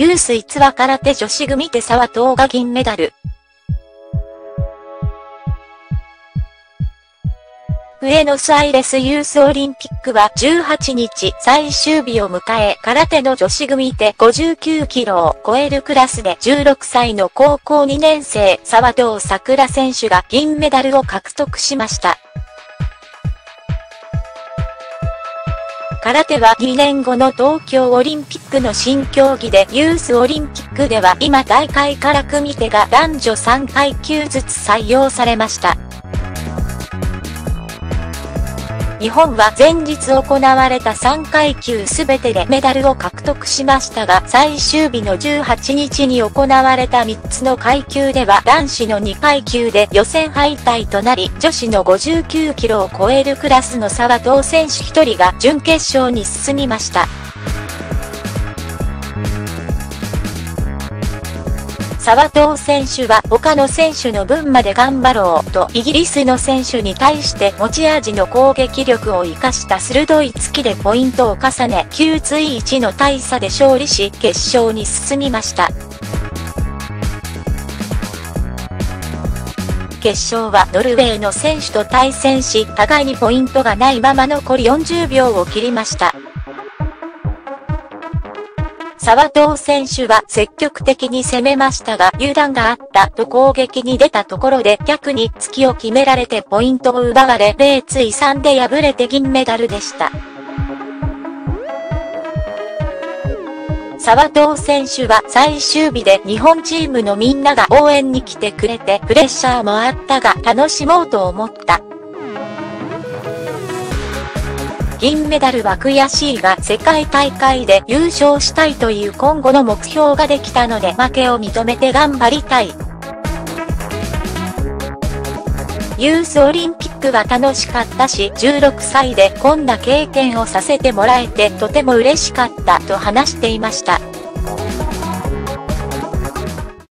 ユース逸話空手女子組手沢東が銀メダル。ブエノスアイレスユースオリンピックは18日最終日を迎え空手の女子組手59キロを超えるクラスで16歳の高校2年生沢藤桜選手が銀メダルを獲得しました。空手は2年後の東京オリンピックの新競技でユースオリンピックでは今大会から組手が男女3階級ずつ採用されました。日本は前日行われた3階級すべてでメダルを獲得しましたが、最終日の18日に行われた3つの階級では男子の2階級で予選敗退となり、女子の59キロを超えるクラスの差は当選手1人が準決勝に進みました。沢藤選手は他の選手の分まで頑張ろうとイギリスの選手に対して持ち味の攻撃力を活かした鋭い突きでポイントを重ね9対1の大差で勝利し決勝に進みました。決勝はノルウェーの選手と対戦し互いにポイントがないまま残り40秒を切りました。沢藤選手は積極的に攻めましたが、油断があったと攻撃に出たところで逆に突きを決められてポイントを奪われ0対3で敗れて銀メダルでした。沢藤選手は最終日で日本チームのみんなが応援に来てくれてプレッシャーもあったが楽しもうと思った。銀メダルは悔しいが世界大会で優勝したいという今後の目標ができたので負けを認めて頑張りたい。ユースオリンピックは楽しかったし、16歳でこんな経験をさせてもらえてとても嬉しかったと話していました。